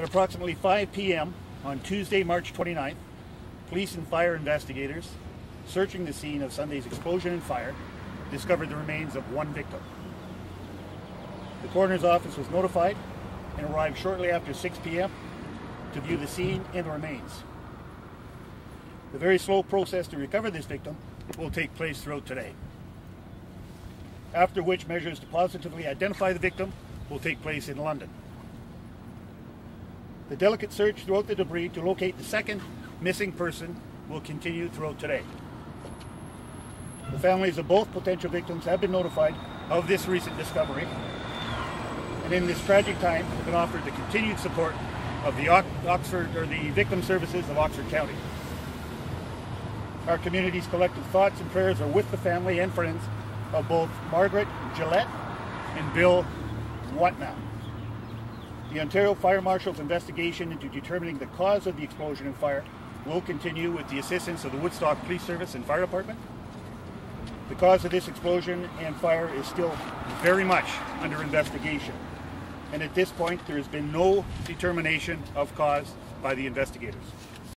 At approximately 5 p.m. on Tuesday, March 29th, police and fire investigators searching the scene of Sunday's explosion and fire discovered the remains of one victim. The coroner's office was notified and arrived shortly after 6 p.m. to view the scene and the remains. The very slow process to recover this victim will take place throughout today. After which measures to positively identify the victim will take place in London. The delicate search throughout the debris to locate the second missing person will continue throughout today. The families of both potential victims have been notified of this recent discovery and in this tragic time have been offered the continued support of the Oxford or the victim services of Oxford County. Our community's collective thoughts and prayers are with the family and friends of both Margaret Gillette and Bill Whatnow. The Ontario Fire Marshal's investigation into determining the cause of the explosion and fire will continue with the assistance of the Woodstock Police Service and Fire Department. The cause of this explosion and fire is still very much under investigation. And at this point, there has been no determination of cause by the investigators.